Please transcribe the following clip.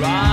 ride.